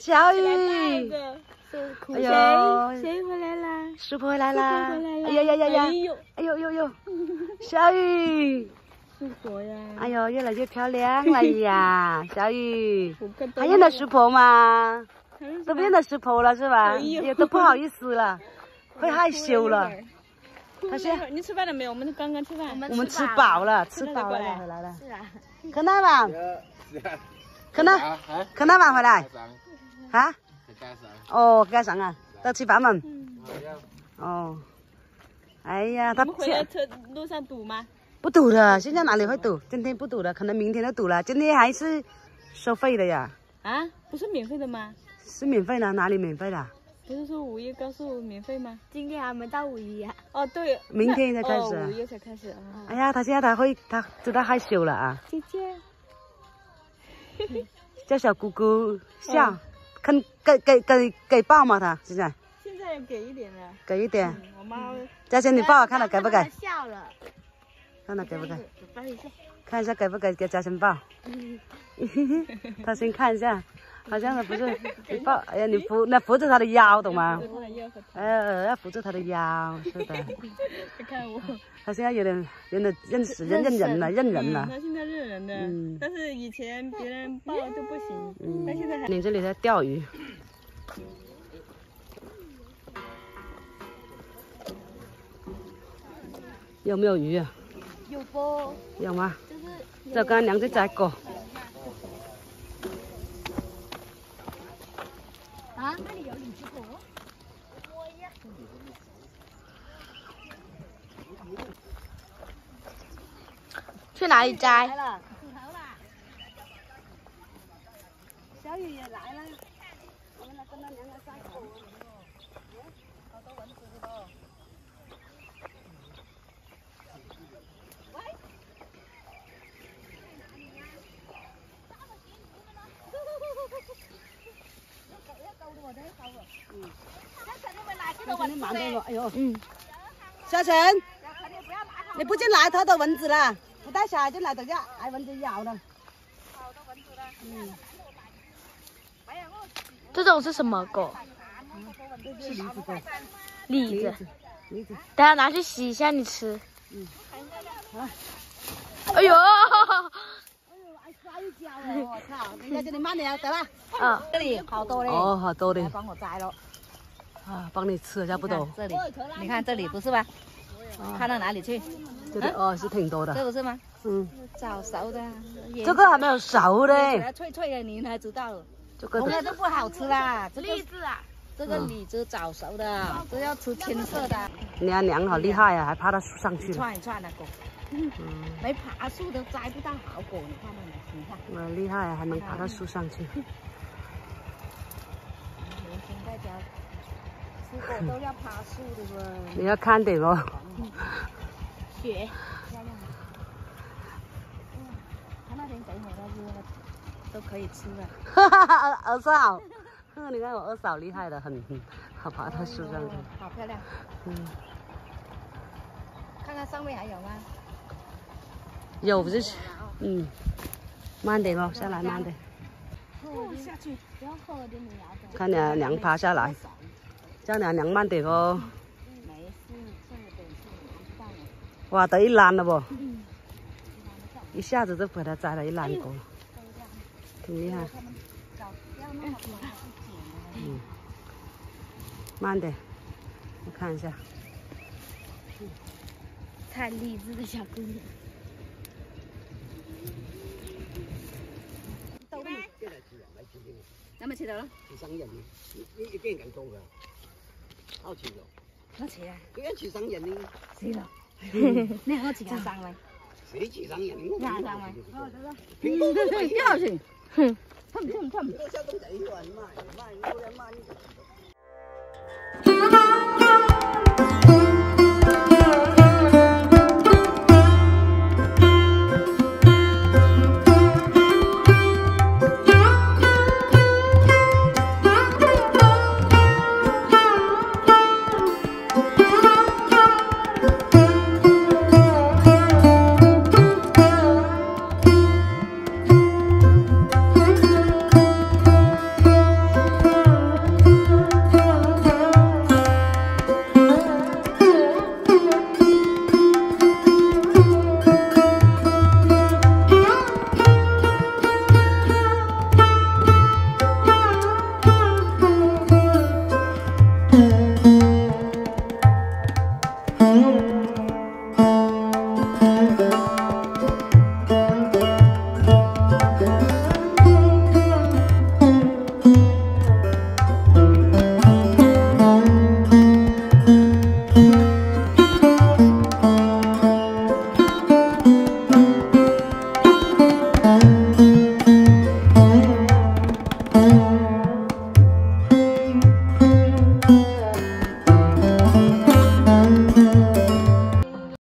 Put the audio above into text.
小雨，哎呦，谁回来啦？师婆回来啦！哎呀呀呀呀！哎呦呦呦，小雨，师婆呀！哎呦，越来越漂亮了呀，小雨，还认得师婆吗？都不认得师婆了是吧？也都不好意思了，会害羞了。他说：“你吃饭了没有？我们刚刚吃饭，我们吃饱了，吃饱了回来了。是啊，可哪晚？可哪？可哪晚回来？啊？哦，街上啊，到吃饭嘛。哦。哎呀，他回来车路上堵吗？不堵的，现在哪里会堵？今天不堵了，可能明天就堵了。今天还是收费的呀。啊？不是免费的吗？是免费的，哪里免费的？不是说五一高速免费吗？今天还没到五一啊。哦，对，明天才开始。五一才开始。哎呀，他现在他会，他知道害羞了啊。姐姐，叫小姑姑笑，肯给给给给抱吗？他现在？现在给一点了。给一点。我妈。嘉欣，你抱，看他给不给？笑了。看他给不给？看一下给不给给嘉欣抱。他先看一下。好像是不是 你抱？哎呀，你扶那扶着他的腰，懂吗？哎，要扶着他的腰，是的。看我。他现在有点有点认识认认人了，认人了。他现在认人了，嗯。但是以前别人抱就不行，嗯。他现在还。你这里在钓鱼。有没有鱼啊？有不？有吗？就是。这刚两只仔过。啊，那里有荔枝果。去哪里摘？小雨也来了，我们来跟他两个摘果。好多蚊子的哦。哎呦，嗯，小陈，你不进来偷偷蚊子了，不带小孩进来等下挨蚊子咬了。好多蚊子了，嗯。这种是什么狗？是梨子果。梨子。梨子。等下拿去洗一下，你吃。嗯。哎呦！摔跤了，我操！你在这里慢点得了。啊，这里好多嘞。哦，好多嘞。帮我摘了。啊，帮你吃，差不多。这里，你看这里不是吧？看到哪里去？这里哦，是挺多的。这不是吗？嗯。早熟的。这个还没有熟嘞。脆脆的，你还知道？这个红的都不好吃啦。荔枝啊。这个李子早熟的，都要吃青色的。你家娘好厉害啊，还爬到树上去了。串一串的果。嗯。没爬树都摘不到好果，你看到没？你看。我厉害啊，还能爬到树上去。年轻在家。吃果都要爬树的不？你要看点哦。雪。漂亮。他那天给我的那个都可以吃的。哈哈哈，二嫂。你看我二嫂厉害的很，好爬到树上去。好漂亮。嗯。看看上面还有吗？有不是？嗯。慢点哦，下来慢点。下去，不要喝点看你娘爬下来。叫娘娘慢点哦。哇，得一篮了不？一下子就给它摘了一篮果，挺厉害。嗯，慢点，我看一下。太励志的小姑娘。有冇切到咯？慈生人，你你你俾人咁高噶？好似咯。多錢啊？佢一慈生人呢？是咯。你係我慈生咪？死慈生人。廿生咪？哦，得啦。幾多 錢？哼，差唔差唔 差唔 tanto.